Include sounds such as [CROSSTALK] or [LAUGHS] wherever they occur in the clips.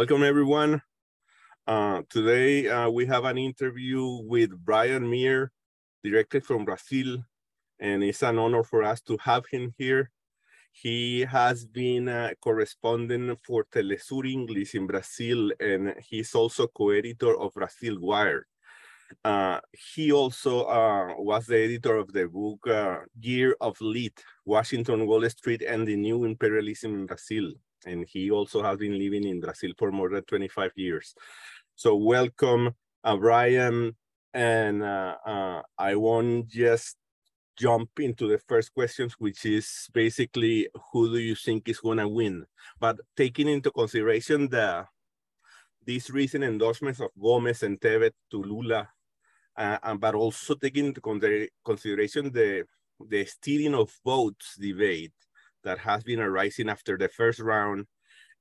Welcome, everyone. Uh, today, uh, we have an interview with Brian Mier, directly from Brazil, and it's an honor for us to have him here. He has been a correspondent for Telesur English in Brazil, and he's also co-editor of Brasil Wire. Uh, he also uh, was the editor of the book uh, Year of Lead, Washington, Wall Street, and the New Imperialism in Brazil. And he also has been living in Brazil for more than 25 years. So welcome, uh, Brian. And uh, uh, I won't just jump into the first questions, which is basically who do you think is going to win? But taking into consideration the these recent endorsements of Gomes and Tebet to Lula, uh, but also taking into consideration the the stealing of votes debate that has been arising after the first round,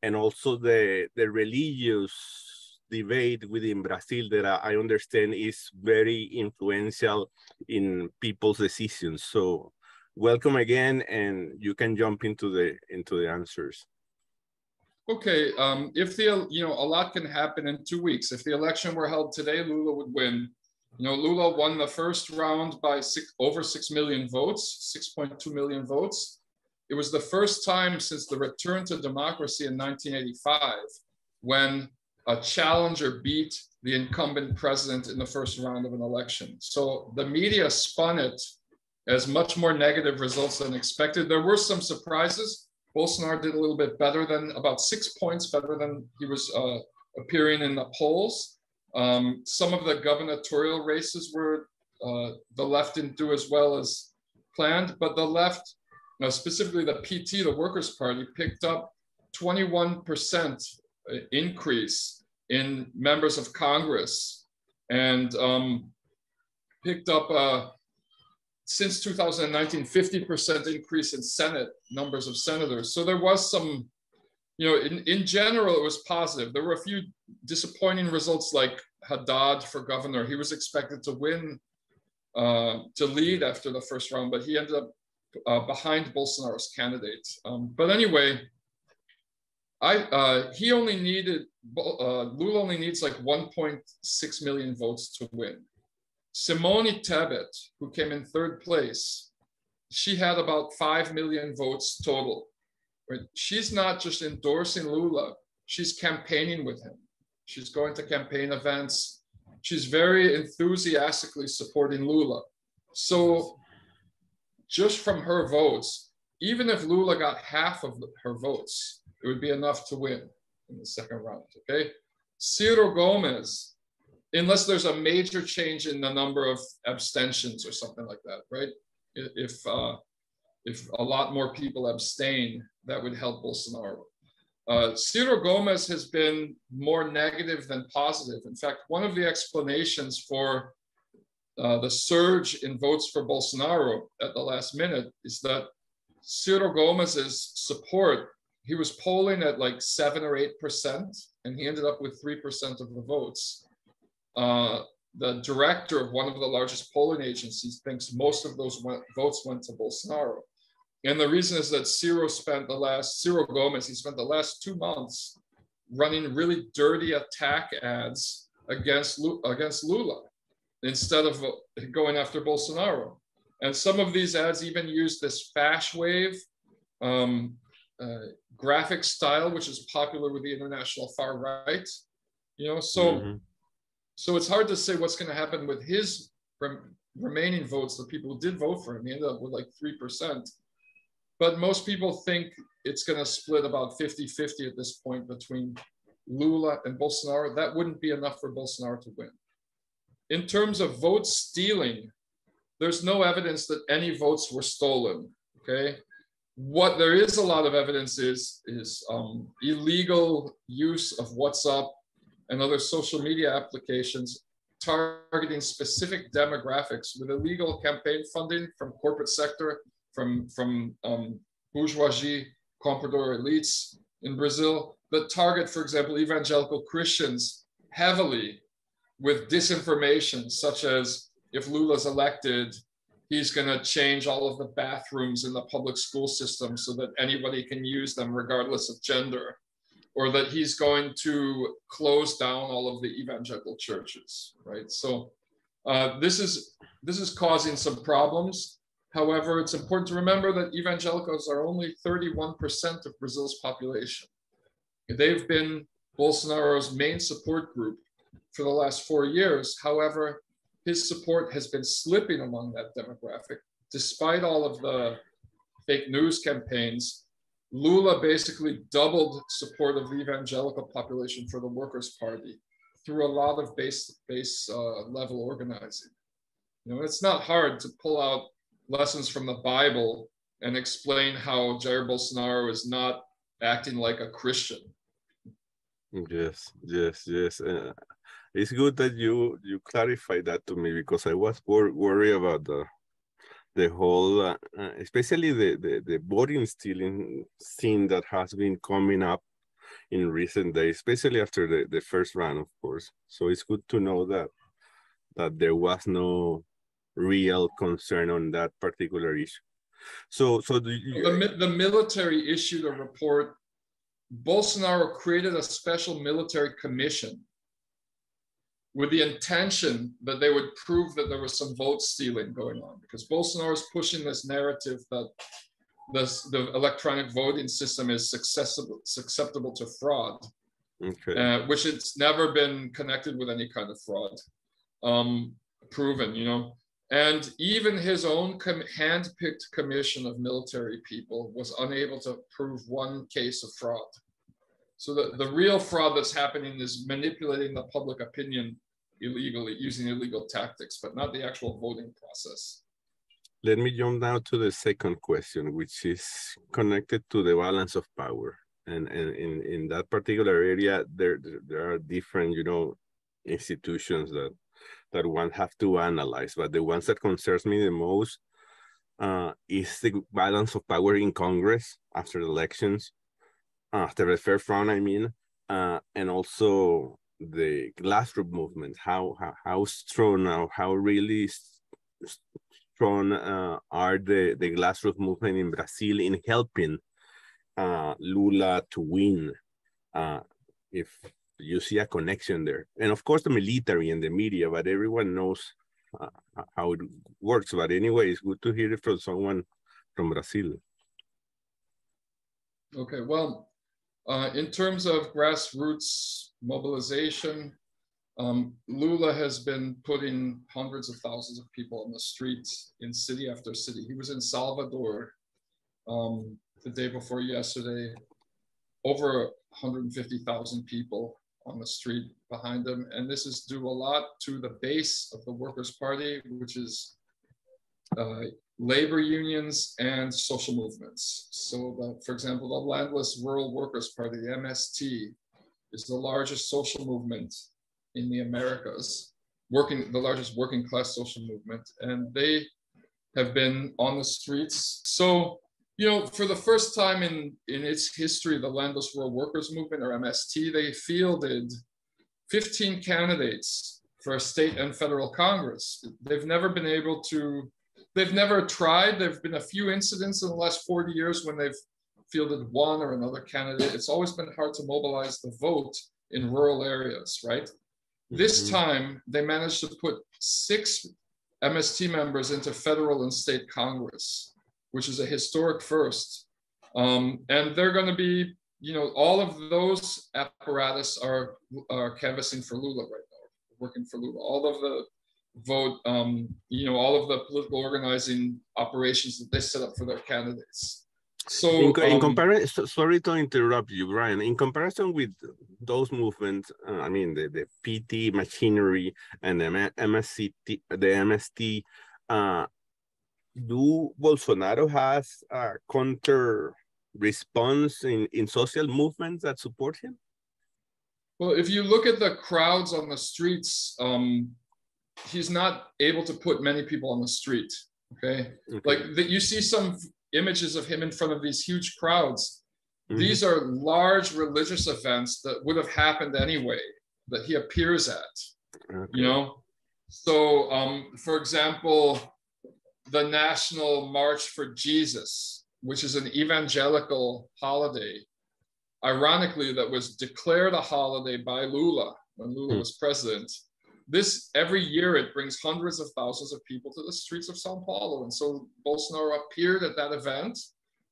and also the the religious debate within Brazil that I understand is very influential in people's decisions. So welcome again, and you can jump into the into the answers. Okay, um, if the you know a lot can happen in two weeks. If the election were held today, Lula would win. You know, Lula won the first round by six, over six million votes, 6.2 million votes. It was the first time since the return to democracy in 1985 when a challenger beat the incumbent president in the first round of an election. So the media spun it as much more negative results than expected. There were some surprises. Bolsonaro did a little bit better than about six points better than he was uh, appearing in the polls. Um, some of the gubernatorial races were uh, the left didn't do as well as planned, but the left, know, specifically the PT, the Workers' Party, picked up 21% increase in members of Congress and um, picked up a, since 2019, 50% increase in Senate numbers of senators. So there was some, you know, in, in general, it was positive. There were a few disappointing results like Haddad for governor. He was expected to win, uh, to lead after the first round, but he ended up uh, behind Bolsonaro's candidate. Um, but anyway, I uh, he only needed uh, Lula only needs like 1.6 million votes to win. Simone Tebet, who came in third place, she had about 5 million votes total. Right? She's not just endorsing Lula, she's campaigning with him. She's going to campaign events. She's very enthusiastically supporting Lula. So, just from her votes, even if Lula got half of her votes, it would be enough to win in the second round. Okay. Ciro Gomes, unless there's a major change in the number of abstentions or something like that, right? If uh, if a lot more people abstain, that would help Bolsonaro. Uh, Ciro Gomes has been more negative than positive. In fact, one of the explanations for uh, the surge in votes for Bolsonaro at the last minute is that Ciro Gomes's support he was polling at like seven or eight percent, and he ended up with three percent of the votes. Uh, the director of one of the largest polling agencies thinks most of those went, votes went to Bolsonaro. And the reason is that Ciro spent the last, Ciro Gomes, he spent the last two months running really dirty attack ads against, against Lula instead of going after Bolsonaro. And some of these ads even use this fash wave um, uh, graphic style, which is popular with the international far right. You know, so mm-hmm. so it's hard to say what's going to happen with his rem- remaining votes. The people who did vote for him, he ended up with like three percent. But most people think it's going to split about 50-50 at this point between Lula and Bolsonaro. That wouldn't be enough for Bolsonaro to win. In terms of vote stealing, there's no evidence that any votes were stolen. Okay, what there is a lot of evidence is is um, illegal use of WhatsApp and other social media applications targeting specific demographics with illegal campaign funding from corporate sector, from from um, bourgeoisie, comprador elites in Brazil that target, for example, evangelical Christians heavily with disinformation, such as if Lula's elected, he's going to change all of the bathrooms in the public school system so that anybody can use them regardless of gender or that he's going to close down all of the evangelical churches, right? So uh, this is this is causing some problems. However, it's important to remember that evangelicals are only 31% of Brazil's population. They've been Bolsonaro's main support group for the last four years. However, his support has been slipping among that demographic, despite all of the fake news campaigns. Lula basically doubled support of the evangelical population for the Workers' Party through a lot of base base uh, level organizing. You know, it's not hard to pull out lessons from the Bible and explain how Jair Bolsonaro is not acting like a Christian. Yes, yes, yes. Uh, it's good that you you clarify that to me because I was wor worried about the the whole, uh, uh, especially the, the the voting stealing scene that has been coming up in recent days, especially after the, the first run, of course. So it's good to know that that there was no real concern on that particular issue. So, so the, the, the military issued a report. Bolsonaro created a special military commission with the intention that they would prove that there was some vote stealing going on because Bolsonaro is pushing this narrative that this, the electronic voting system is susceptible, susceptible to fraud, okay. uh, which it's never been connected with any kind of fraud um, proven, you know. And even his own com- hand-picked commission of military people was unable to prove one case of fraud. So the, the real fraud that's happening is manipulating the public opinion illegally using illegal tactics, but not the actual voting process. Let me jump now to the second question, which is connected to the balance of power. And, and in, in that particular area, there, there are different, you know, institutions that that one have to analyze. But the ones that concerns me the most uh, is the balance of power in Congress after the elections, after the first round, I mean, uh, and also the grassroots movement. How how, how strong now? How really strong uh, are the the grassroots movement in Brazil in helping uh, Lula to win? Uh, if you see a connection there. And of course, the military and the media, but everyone knows uh, how it works. But anyway, it's good to hear it from someone from Brazil. Okay, well, uh, in terms of grassroots mobilization, um, Lula has been putting hundreds of thousands of people on the streets in city after city. He was in Salvador um, the day before yesterday, over 150,000 people on the street behind them. And this is due a lot to the base of the Workers' Party, which is uh, labor unions and social movements. So, the, for example, the Landless Rural Workers' Party, the MST, is the largest social movement in the Americas, working the largest working class social movement, and they have been on the streets. So you know, for the first time in, in its history, the Landless Rural Workers Movement, or MST, they fielded 15 candidates for state and federal Congress. They've never been able to, they've never tried. There've been a few incidents in the last 40 years when they've fielded one or another candidate. It's always been hard to mobilize the vote in rural areas, right? Mm-hmm. This time, they managed to put six MST members into federal and state Congress which is a historic first. Um, and they're going to be, you know, all of those apparatus are, are canvassing for Lula right now, working for Lula. All of the vote, um, you know, all of the political organizing operations that they set up for their candidates. So, in, in um, comparison, sorry to interrupt you, Brian. In comparison with those movements, uh, I mean, the, the PT machinery and the MST, the MST, uh, do Bolsonaro has a counter response in, in social movements that support him? Well, if you look at the crowds on the streets, um, he's not able to put many people on the street. Okay, okay. like that, you see some images of him in front of these huge crowds. Mm-hmm. These are large religious events that would have happened anyway that he appears at. Okay. You know, so um, for example, the National March for Jesus, which is an evangelical holiday. ironically, that was declared a holiday by Lula when Lula Hmm. was president. This every year it brings hundreds of thousands of people to the streets of Sao Paulo. And so Bolsonaro appeared at that event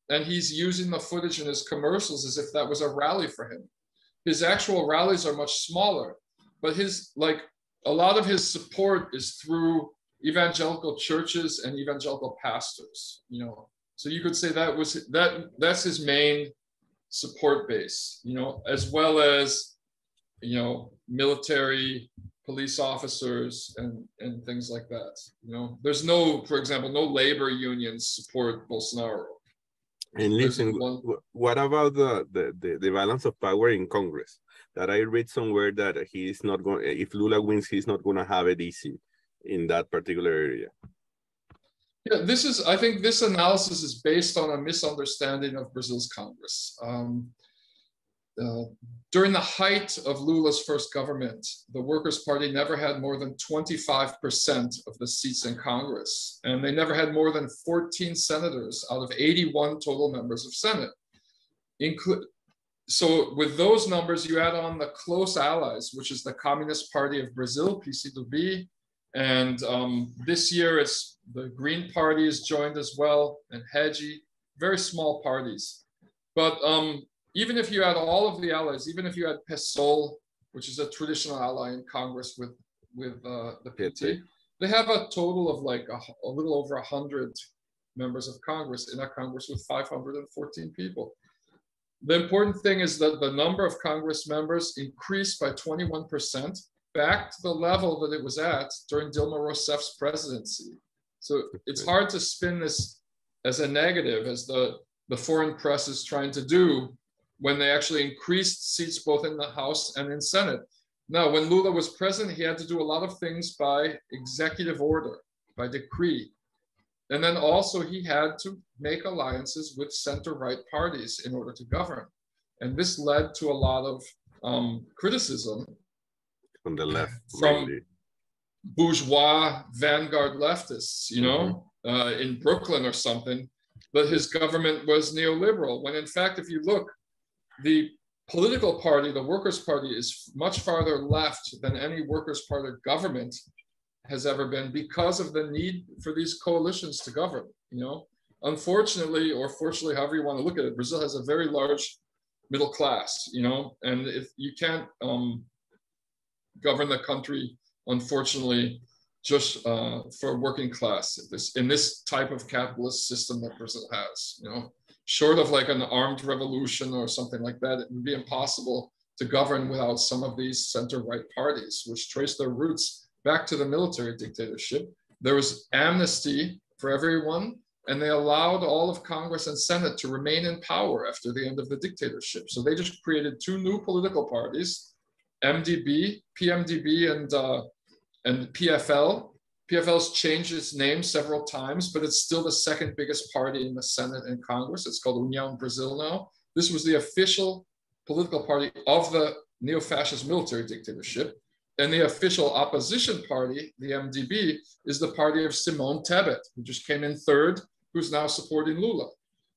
and he's using the footage in his commercials as if that was a rally for him. His actual rallies are much smaller, but his like a lot of his support is through evangelical churches and evangelical pastors, you know. So you could say that was that that's his main support base, you know, as well as you know, military, police officers and and things like that. You know, there's no, for example, no labor unions support Bolsonaro. And listen, one- what about the, the, the, balance of power in Congress? That I read somewhere that he is not going, if Lula wins, he's not going to have it easy in that particular area. Yeah, this is, I think this analysis is based on a misunderstanding of Brazil's Congress. Um, uh, during the height of Lula's first government, the Workers' Party never had more than 25% of the seats in Congress, and they never had more than 14 senators out of 81 total members of Senate. Inclu- so, with those numbers, you add on the close allies, which is the Communist Party of Brazil, PCdoB, and um, this year it's the Green Party is joined as well, and Rede, very small parties. But um, even if you add all of the allies, even if you add PSOL, which is a traditional ally in Congress with with uh, the PT, they have a total of like a, a little over 100 members of Congress in a Congress with 514 people. The important thing is that the number of Congress members increased by 21%, back to the level that it was at during Dilma Rousseff's presidency. So it's hard to spin this as a negative, as the, the foreign press is trying to do when they actually increased seats both in the House and in Senate. Now, when Lula was president, he had to do a lot of things by executive order, by decree. And then also he had to make alliances with center-right parties in order to govern. And this led to a lot of um, criticism From the left, From- mainly. bourgeois vanguard leftists, you know, uh, in Brooklyn or something, that his government was neoliberal. When in fact, if you look, the political party, the Workers' Party, is much farther left than any Workers' Party government has ever been because of the need for these coalitions to govern. You know, unfortunately, or fortunately, however you want to look at it, Brazil has a very large middle class. You know, and if you can't um, govern the country unfortunately, just uh, for working class this in this type of capitalist system that Brazil has. You know, short of like an armed revolution or something like that, it would be impossible to govern without some of these center-right parties, which trace their roots back to the military dictatorship. There was amnesty for everyone, and they allowed all of Congress and Senate to remain in power after the end of the dictatorship. So they just created two new political parties, MDB, PMDB, and uh, and PFL. PFL's changed its name several times, but it's still the second biggest party in the Senate and Congress. It's called União Brasil now. This was the official political party of the neo-fascist military dictatorship. And the official opposition party, the MDB, is the party of Simone Tebet, who just came in third, who's now supporting Lula.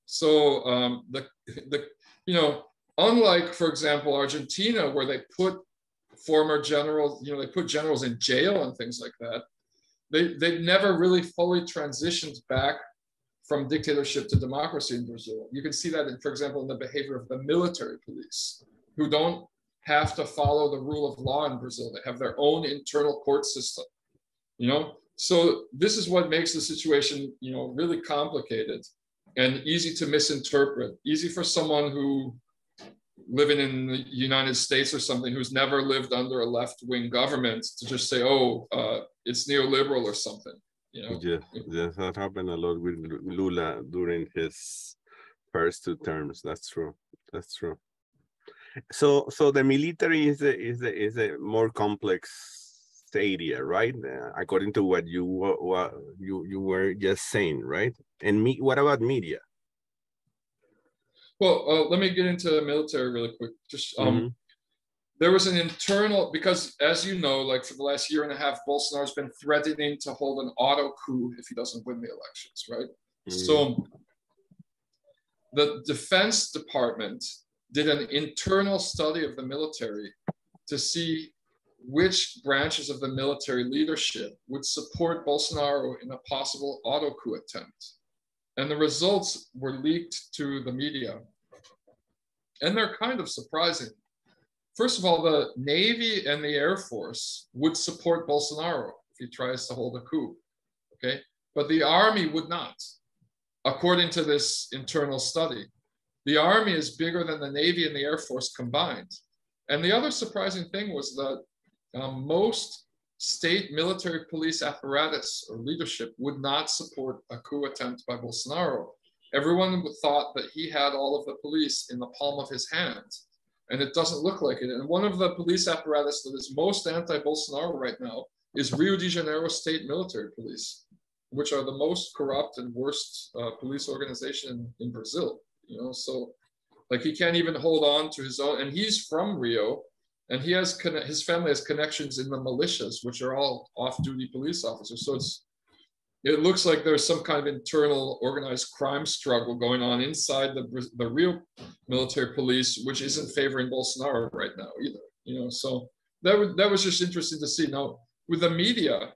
So um, the, the, you know, unlike, for example, Argentina, where they put former generals, you know, they put generals in jail and things like that. They they've never really fully transitioned back from dictatorship to democracy in Brazil. You can see that, in, for example, in the behavior of the military police, who don't have to follow the rule of law in Brazil. They have their own internal court system. You know, so this is what makes the situation, you know, really complicated and easy to misinterpret. Easy for someone who living in the United States or something who's never lived under a left-wing government to just say, "Oh, uh, it's neoliberal" or something. You know, Yeah, that happened a lot with Lula during his first two terms. That's true. That's true. So, so the military is a is a is a more complex area, right? According to what you wa- you you were just saying, right? And me, what about media? Well, uh, let me get into the military really quick. Just um, Mhm. there was an internal because, as you know, like for the last year and a half, Bolsonaro's been threatening to hold an auto coup if he doesn't win the elections, right? Mm, So the Defense Department did an internal study of the military to see which branches of the military leadership would support Bolsonaro in a possible auto coup attempt. And the results were leaked to the media. And they're kind of surprising. First of all, the Navy and the Air Force would support Bolsonaro if he tries to hold a coup. Okay. But the Army would not, according to this internal study. The Army is bigger than the Navy and the Air Force combined. And the other surprising thing was that um, most state military police apparatus or leadership would not support a coup attempt by Bolsonaro. Everyone thought that he had all of the police in the palm of his hand, and it doesn't look like it. And one of the police apparatus that is most anti-Bolsonaro right now is Rio de Janeiro State Military Police, which are the most corrupt and worst uh, police organization in Brazil. You know, so like he can't even hold on to his own, and he's from Rio, and he has his family has connections in the militias, which are all off-duty police officers. So it's it looks like there's some kind of internal organized crime struggle going on inside the the real military police, which isn't favoring Bolsonaro right now either. You know, so that was that was just interesting to see. Now with the media,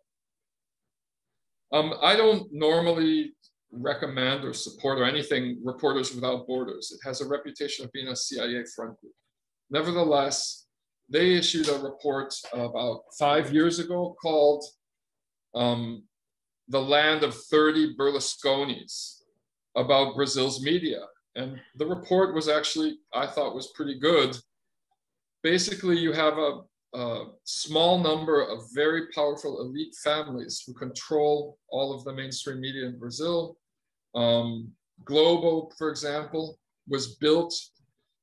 um, I don't normally recommend or support or anything Reporters Without Borders. It has a reputation of being a CIA front group. Nevertheless, they issued a report about five years ago called um, The Land of 30 Berlusconis about Brazil's media. And the report was actually, I thought, was pretty good. Basically, you have a, a small number of very powerful elite families who control all of the mainstream media in Brazil. Um, Globo, for example, was built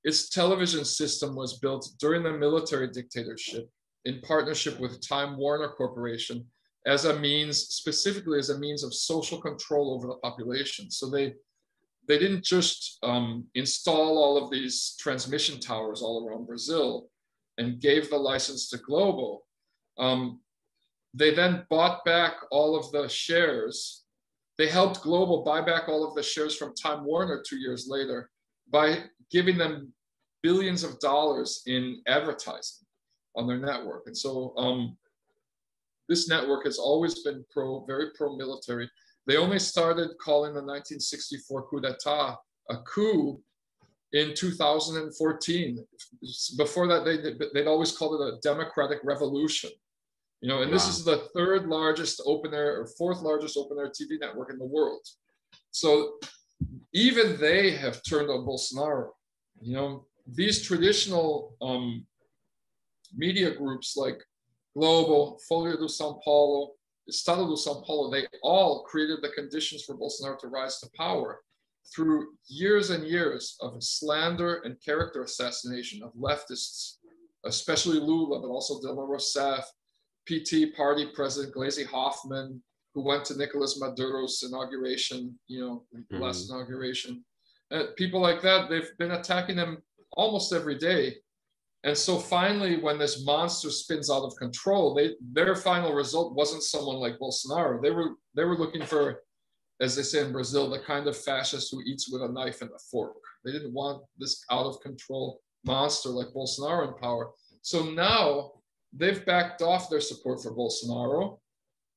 its television system was built during the military dictatorship in partnership with Time Warner Corporation as a means, specifically as a means of social control over the population. So they they didn't just um, install all of these transmission towers all around Brazil and gave the license to Globo. Um, they then bought back all of the shares. They helped Globo buy back all of the shares from Time Warner two years later by giving them billions of dollars in advertising on their network. And so um, this network has always been pro, very pro-military. They only started calling the 1964 coup d'etat a coup in 2014. Before that, they, they'd always called it a democratic revolution. You know, and wow. this is the third largest open air or fourth largest open air TV network in the world. So even they have turned on Bolsonaro. You know, these traditional um, media groups like Globo, Folha do São Paulo, Estado do São Paulo, they all created the conditions for Bolsonaro to rise to power through years and years of slander and character assassination of leftists, especially Lula, but also Dilma Rousseff, PT party president Gleisi Hoffmann, who went to Nicolas Maduro's inauguration, you know, mm-hmm. last inauguration. Uh, people like that, they've been attacking them almost every day. And so finally, when this monster spins out of control, they their final result wasn't someone like Bolsonaro. They were they were looking for, as they say in Brazil, the kind of fascist who eats with a knife and a fork. They didn't want this out of control monster like Bolsonaro in power. So now they've backed off their support for Bolsonaro.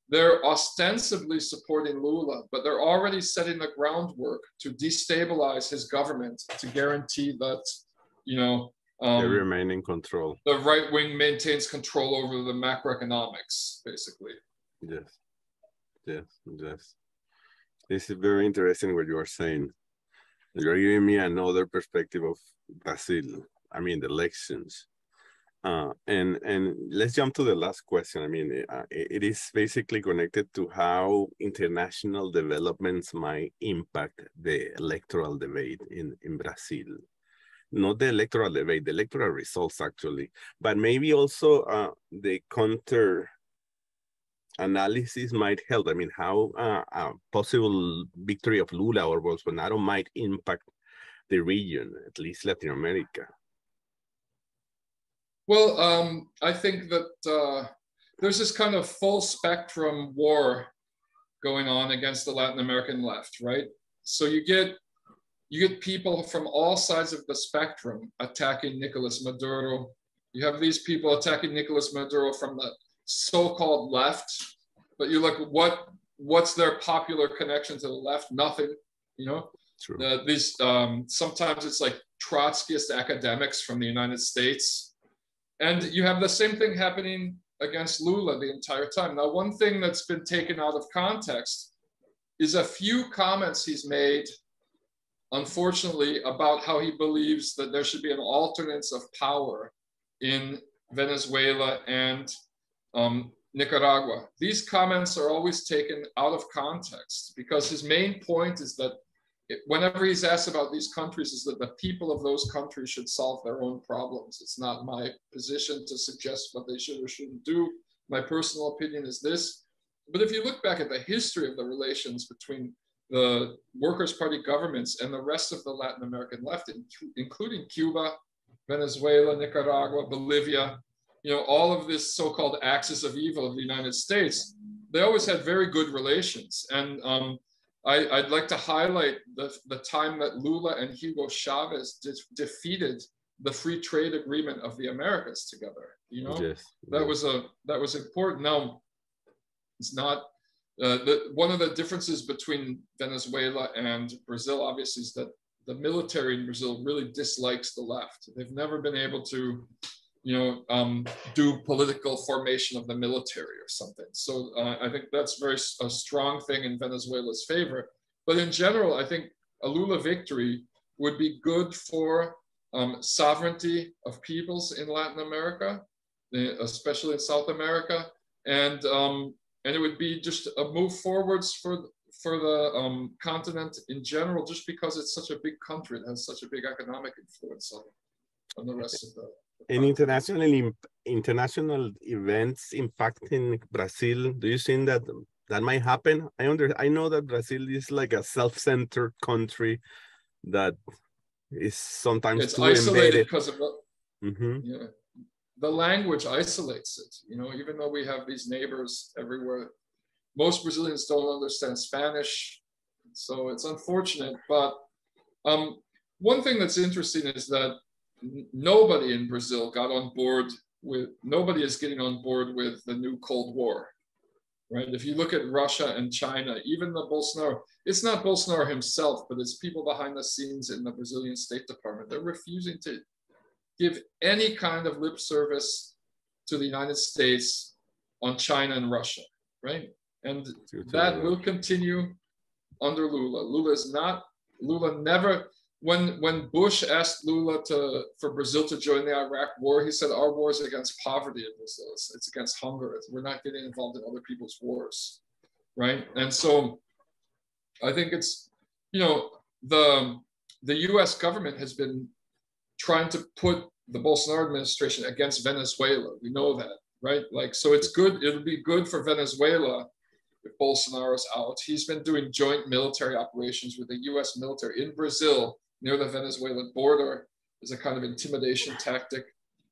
They're ostensibly supporting Lula, but they're already setting the groundwork to destabilize his government to guarantee that, you know, um, they remain in control. The right wing maintains control over the macroeconomics, basically. Yes, yes, yes. This is very interesting what you are saying. You're giving me another perspective of Brazil. I mean, the elections. Uh, and and let's jump to the last question. I mean, uh, it is basically connected to how international developments might impact the electoral debate in, in Brazil. Not the electoral debate, the electoral results actually, but maybe also uh, the counter analysis might help. I mean, how uh, a possible victory of Lula or Bolsonaro might impact the region, at least Latin America. Well, um, I think that uh, there's this kind of full spectrum war going on against the Latin American left, right? So you get you get people from all sides of the spectrum attacking Nicolas Maduro. You have these people attacking Nicolas Maduro from the so-called left, but you look what what's their popular connection to the left? Nothing, you know. True. The, these um, sometimes it's like Trotskyist academics from the United States, and you have the same thing happening against Lula the entire time. Now, one thing that's been taken out of context is a few comments he's made, unfortunately, about how he believes that there should be an alternance of power in Venezuela and um, Nicaragua. These comments are always taken out of context because his main point is that it, whenever he's asked about these countries is that the people of those countries should solve their own problems. It's not my position to suggest what they should or shouldn't do. My personal opinion is this. But if you look back at the history of the relations between the Workers' Party governments and the rest of the Latin American left, including Cuba, Venezuela, Nicaragua, Bolivia, you know, all of this so-called axis of evil of the United States, they always had very good relations. And um, I, would like to highlight the, the time that Lula and Hugo Chavez defeated the free trade agreement of the Americas together. You know, yes. that was a that was important. Now, it's not uh, the, one of the differences between Venezuela and Brazil, obviously, is that the military in Brazil really dislikes the left. They've never been able to you know, um, do political formation of the military or something. So uh, I think that's very a strong thing in Venezuela's favor. But in general, I think a Lula victory would be good for um, sovereignty of peoples in Latin America, eh, especially in South America, and um, and it would be just a move forwards for for the um, continent in general, just because it's such a big country, it has such a big economic influence on, on the rest of the in international international events impacting Brazil, do you think that that might happen? I under I know that Brazil is like a self-centered country that is sometimes it's isolated because of the, mm -hmm. yeah, the language isolates it. You know, even though we have these neighbors everywhere, most Brazilians don't understand Spanish, so it's unfortunate. But um, one thing that's interesting is that nobody in Brazil got on board with, nobody is getting on board with the new Cold War, right? If you look at Russia and China, even the Bolsonaro, it's not Bolsonaro himself, but it's people behind the scenes in the Brazilian State Department. They're refusing to give any kind of lip service to the United States on China and Russia, right? And that will continue under Lula. Lula is not, Lula never, when when Bush asked Lula to for Brazil to join the Iraq War, he said our war is against poverty in Brazil. It's, it's against hunger. We're not getting involved in other people's wars, right? And so, I think it's you know the the U.S. government has been trying to put the Bolsonaro administration against Venezuela. We know that, right? Like so, it's good. It'll be good for Venezuela if Bolsonaro's out. He's been doing joint military operations with the U.S. military in Brazil near the Venezuelan border is a kind of intimidation tactic.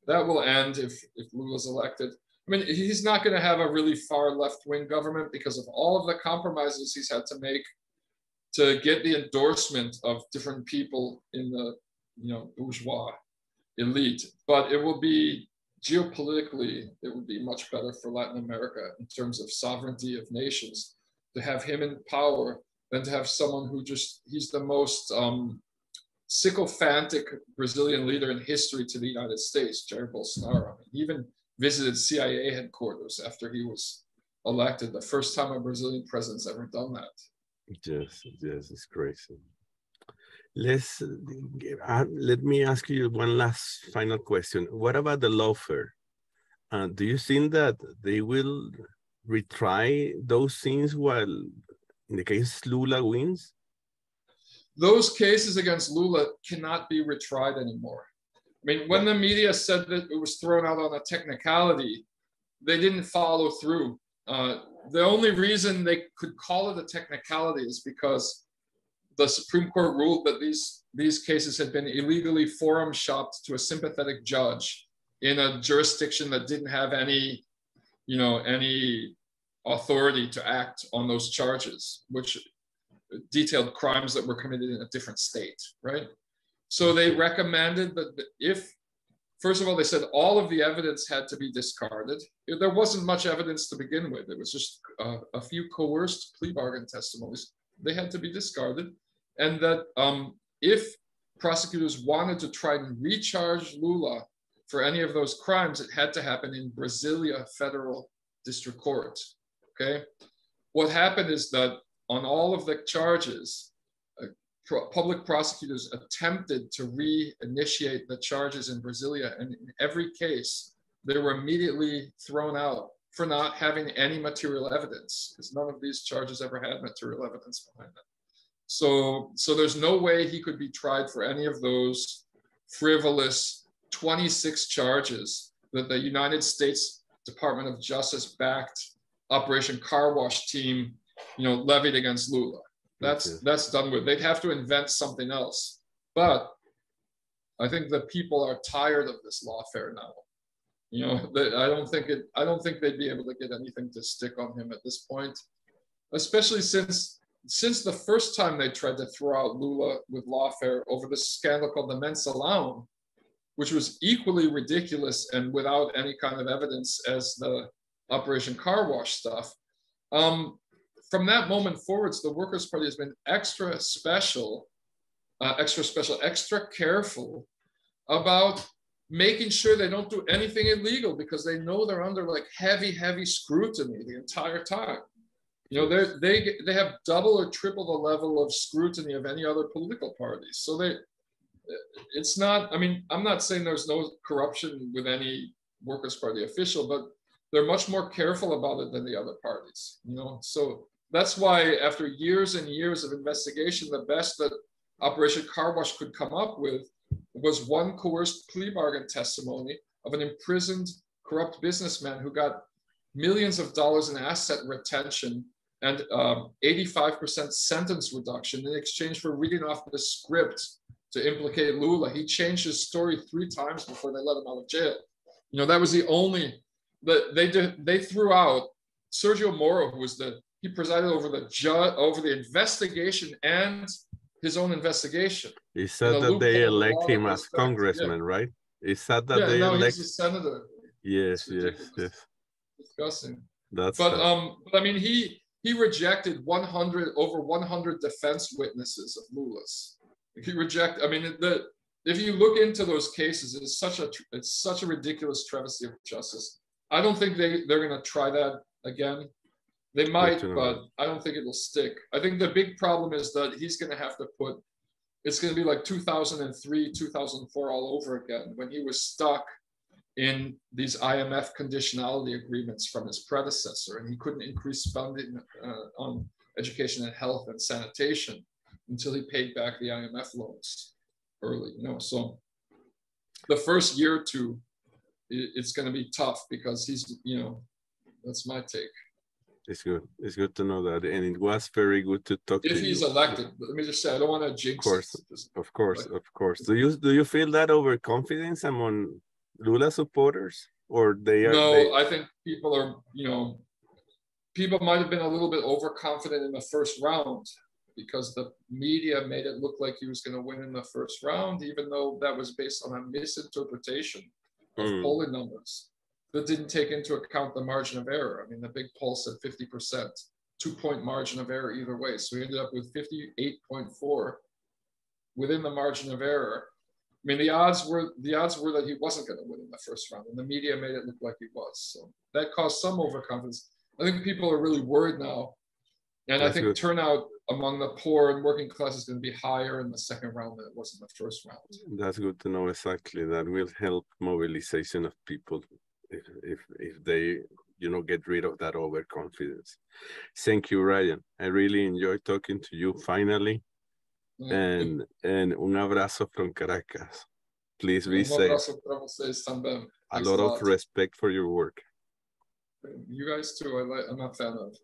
That will end if, if Lula's elected. I mean, he's not going to have a really far left wing government because of all of the compromises he's had to make to get the endorsement of different people in the you know bourgeois elite. But it will be geopolitically, it would be much better for Latin America in terms of sovereignty of nations to have him in power than to have someone who just he's the most um, sycophantic Brazilian leader in history to the United States, Jair Bolsonaro. He even visited CIA headquarters after he was elected, the first time a Brazilian president's ever done that. Yes, yes, it's crazy. Let's uh, let me ask you one last final question. What about the lawfare? Uh, do you think that they will retry those things while, in the case Lula wins? Those cases against Lula cannot be retried anymore. I mean, when the media said that it was thrown out on a technicality, they didn't follow through. Uh, the only reason they could call it a technicality is because the Supreme Court ruled that these, these cases had been illegally forum shopped to a sympathetic judge in a jurisdiction that didn't have any, you know, any authority to act on those charges, which detailed crimes that were committed in a different state, right? So they recommended that if, first of all, they said all of the evidence had to be discarded. There wasn't much evidence to begin with. It was just uh, a few coerced plea bargain testimonies. They had to be discarded. And that um, if prosecutors wanted to try and recharge Lula for any of those crimes, it had to happen in Brasilia Federal District Court. Okay. What happened is that on all of the charges, uh, pro public prosecutors attempted to re-initiate the charges in Brasilia, and in every case, they were immediately thrown out for not having any material evidence, because none of these charges ever had material evidence behind them. So, so there's no way he could be tried for any of those frivolous 26 charges that the United States Department of Justice backed Operation Car Wash team, you know, levied against Lula. That's okay. that's done with. They'd have to invent something else. But I think the people are tired of this lawfare now. You know, [LAUGHS] I don't think it. I don't think they'd be able to get anything to stick on him at this point, especially since since the first time they tried to throw out Lula with lawfare over this scandal called the Mensalão, which was equally ridiculous and without any kind of evidence as the Operation Car Wash stuff. Um, from that moment forwards, the Workers' Party has been extra special, uh, extra special, extra careful about making sure they don't do anything illegal because they know they're under like heavy, heavy scrutiny the entire time. You know, they they they have double or triple the level of scrutiny of any other political parties. So they, it's not. I mean, I'm not saying there's no corruption with any Workers' Party official, but they're much more careful about it than the other parties. You know, so that's why after years and years of investigation, the best that Operation Car Wash could come up with was one coerced plea bargain testimony of an imprisoned corrupt businessman who got millions of dollars in asset retention and 85% um, sentence reduction in exchange for reading off the script to implicate Lula. He changed his story three times before they let him out of jail. You know, that was the only that they did. They threw out Sergio Moro, who was the he presided over the ju- over the investigation and his own investigation. He said that they elect him as congressman, yeah. right? He said that yeah, they no, elect. he's a senator. Yes, yes, yes. Disgusting. That's but um, but I mean, he he rejected 100 over 100 defense witnesses of Lula's. He reject. I mean, the if you look into those cases, it's such a it's such a ridiculous travesty of justice. I don't think they they're going to try that again. They might, but I don't think it'll stick. I think the big problem is that he's going to have to put. It's going to be like 2003, 2004 all over again when he was stuck in these IMF conditionality agreements from his predecessor, and he couldn't increase funding uh, on education and health and sanitation until he paid back the IMF loans early. You know, so the first year or two, it's going to be tough because he's, you know, that's my take. It's good. It's good to know that, and it was very good to talk. If to he's you. elected, let me just say, I don't want to jinx. Of course, of course, of course. Do you do you feel that overconfidence among Lula supporters, or they are? No, they... I think people are. You know, people might have been a little bit overconfident in the first round because the media made it look like he was going to win in the first round, even though that was based on a misinterpretation of mm. polling numbers that didn't take into account the margin of error. I mean, the big poll said 50%, two point margin of error either way. So we ended up with 58.4 within the margin of error. I mean, the odds were the odds were that he wasn't going to win in the first round, and the media made it look like he was. So that caused some overconfidence. I think people are really worried now, and That's I think good. turnout among the poor and working class is going to be higher in the second round than it was in the first round. That's good to know exactly. That will help mobilization of people if if, if they you know get rid of that overconfidence. Thank you, Ryan. I really enjoyed talking to you finally. Mm-hmm. And, and un abrazo from Caracas. Please be safe. A lot of respect for your work. You guys too. I like, I'm a fan of.